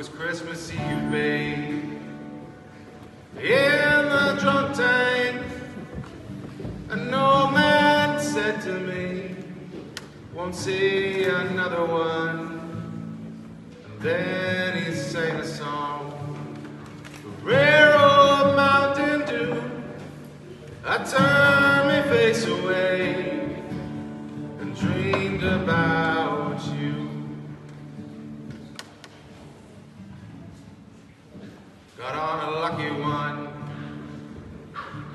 was Christmas Eve, babe. In the drunk tank, an old man said to me, won't see another one. And then he sang a song, the rare old Mountain Dew. I turned my face away Got on a lucky one.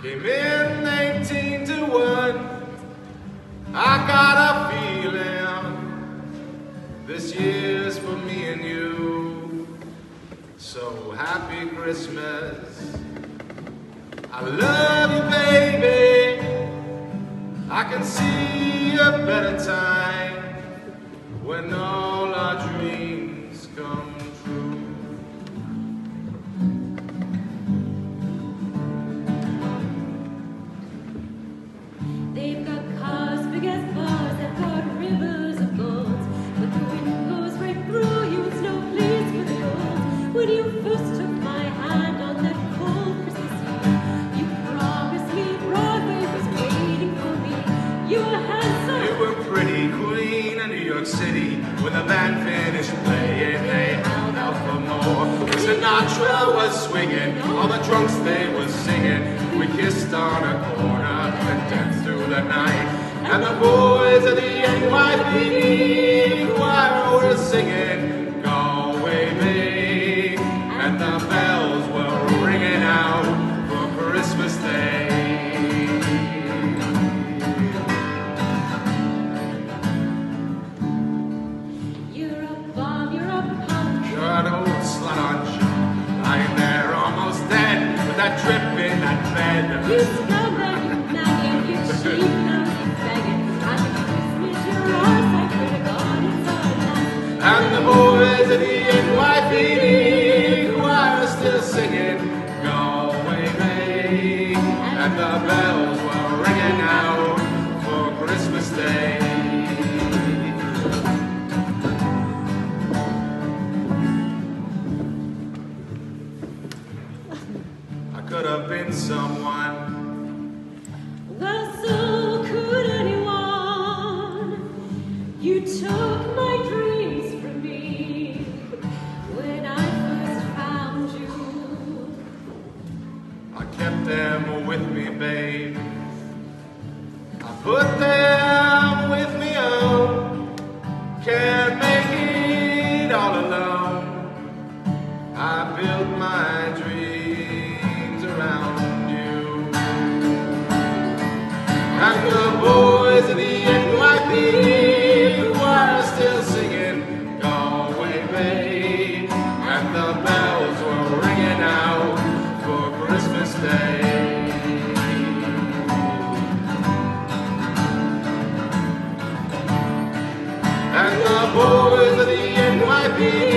Came in 18 to 1. I got a feeling this year's for me and you. So happy Christmas. I love you, baby. I can see a better time when all swinging, all the drunks they were singing. We kissed on a corner and danced through the night. And the boys of the NYPD that drip in that bed. You scumbag, you maggot, you cheap, lousy faggot. Happy Christmas, you're ours, I to God, it's our last. And the boys of the NYPD choir are still singing Galway Bay. And the bells I could have been someone Well, so could anyone. You took my dreams from me when I first found you. I kept them with me, babe. I put them with me, oh. Can't make it all alone. I built my And